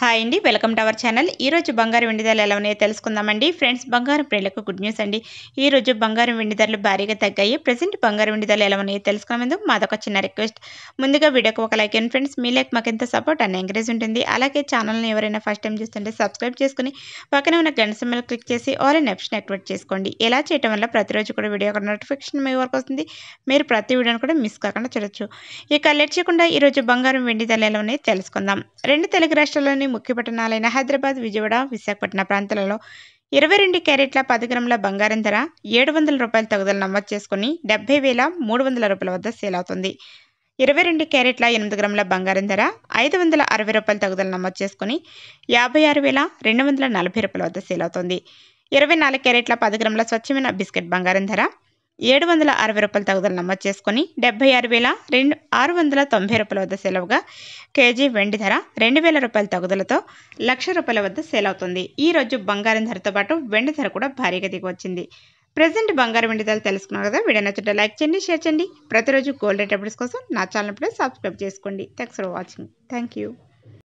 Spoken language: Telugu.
హాయ్ అండి వెల్కమ్ టు అవర్ ఛానల్. ఈ రోజు బంగారు వెండి ధరలు ఎలా ఉన్నాయో తెలుసుకుందామండి. ఫ్రెండ్స్ బంగారం ప్రియులకు గుడ్ న్యూస్ అండి. ఈ రోజు బంగారం వెండి ధరలు భారీగా తగ్గాయి. ప్రజెంట్ బంగారం వెండి ధరలు ఎలా ఉన్నాయో తెలుసుకునేందుకు మాదొక చిన్న రిక్వెస్ట్. ముందుగా వీడియోకి ఒక లైక్ అండ్ ఫ్రెండ్స్. మీ లైక్ మాకు ఎంత సపోర్ట్ అండ్ ఎంకరేజ్ ఉంటుంది. అలాగే ఛానల్ని ఎవరైనా ఫస్ట్ టైం చూస్తుంటే సబ్స్క్రైబ్ చేసుకుని పక్కనే ఉన్న గంట సింబల్ క్లిక్ చేసి ఆల్ అండ్ ఆప్షన్ యాక్టివేట్ చేసుకోండి. ఇలా చేయడం వల్ల ప్రతిరోజు కూడా వీడియో ఒక నోటిఫికేషన్ మీ వరకు వస్తుంది. మీరు ప్రతి వీడియోని కూడా మిస్ కాకుండా చూడొచ్చు. ఇక లేట్ చేయకుండా ఈరోజు బంగారం వెండి ధరలు ఎలా ఉన్నాయో తెలుసుకుందాం. రెండు తెలుగు రాష్ట్రాల్లోని ముఖ్య పట్టణాలైన హైదరాబాద్ విజయవాడ విశాఖపట్నం ప్రాంతాలలో ఇరవై రెండు క్యారెట్ల పది గ్రాముల బంగారం ధర ఏడు వందల రూపాయల తగుదల నమోదు చేసుకుని డెబ్బై వేల మూడు వందల రూపాయల వద్ద సేల్ అవుతుంది. ఇరవై రెండు క్యారెట్ల ఎనిమిది గ్రాముల బంగారం ధర ఐదు వందల అరవై రూపాయల తగుదల నమోదు చేసుకుని యాభై ఆరు వేల రెండు వందల నలభై రూపాయల వద్ద సేల్ అవుతుంది. ఇరవై నాలుగు క్యారెట్ల పది గ్రాముల స్వచ్ఛమైన బిస్కెట్ బంగారం ధర ఏడు వందల అరవై రూపాయల తగుదలు నమోదు చేసుకుని డెబ్బై ఆరు వేల రెండు ఆరు వందల తొంభై రూపాయల వద్ద సెలవుగా కేజీ వెండి ధర రెండు వేల రూపాయల తగుదలతో లక్ష రూపాయల వద్ద సేల్ అవుతుంది. ఈ రోజు బంగారం ధరతో పాటు వెండి ధర కూడా భారీగా దిగి వచ్చింది ప్రజెంట్ బంగారం వెండి ధరలు తెలుసుకున్నారు కదా వీడియో నచ్చుంటే లైక్ చేయండి షేర్ చేయండి. ప్రతిరోజు గోల్డ్ రేట్ అప్డేట్స్ కోసం నా ఛానల్ ఇప్పుడే సబ్స్క్రైబ్ చేసుకోండి. Thanks for watching thank you